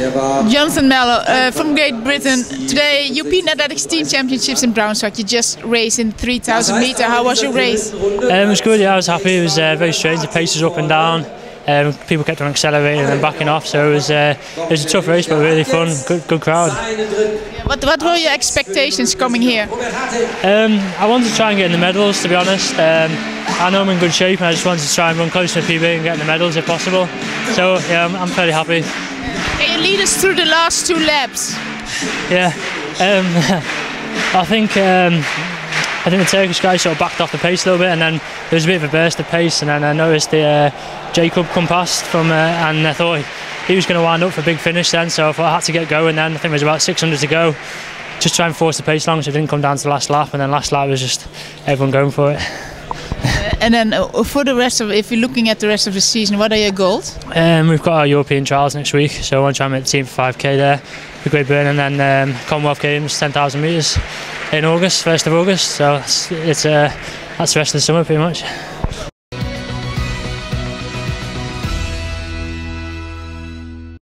Jonathan Mellor uh, from Great Britain. Today, European Athletics Team Championships in Braunschweig. You just raced in 3,000 meter. How was your race? Um, it was good. Yeah, I was happy. It was uh, very strange. The pace was up and down. Um, people kept on accelerating and then backing off. So it was uh, it was a tough race, but really fun. Good good crowd. What what were your expectations coming here? Um, I wanted to try and get in the medals. To be honest, um, I know I'm in good shape, and I just wanted to try and run close to PB and get in the medals if possible. So yeah, I'm, I'm fairly happy. Lead us through the last two laps? Yeah, um, I think. Um, I think the Turkish guy sort of backed off the pace a little bit, and then there was a bit of a burst of pace, and then I noticed the uh, Jacob come past from, uh, and I thought he was going to wind up for a big finish then, so I thought I had to get going. Then I think it was about 600 to go, just try and force the pace along, so it didn't come down to the last lap, and then last lap was just everyone going for it. And then uh, for the rest of, if you're looking at the rest of the season, what are your goals? Um, we've got our European trials next week, so I want to try and make the team for 5k there, for Great Britain, and then um, Commonwealth Games, 10,000 metres in August, 1st of August. So it's, it's uh, that's the rest of the summer pretty much.